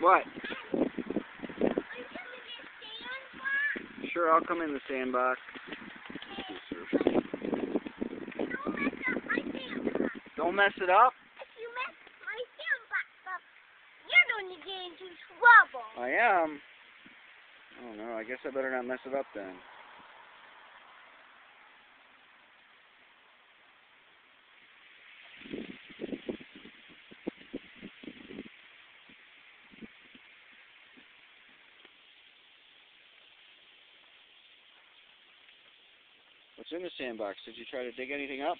What? Sure, I'll come in the sandbox. Don't mess it up. If you mess my sandbox up, you're going to get into trouble. I am. Oh no, I guess I better not mess it up then. What's in the sandbox? Did you try to dig anything up?